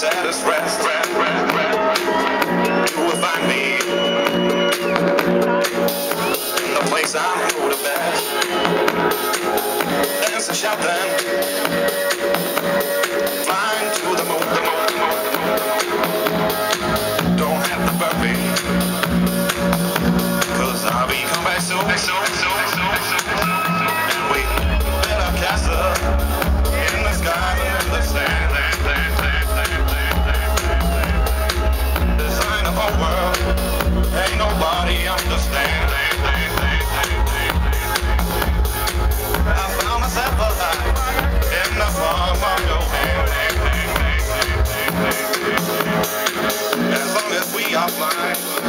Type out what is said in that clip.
saddest rest. You will find me in the place I know the best. Dance and shout then. my mind.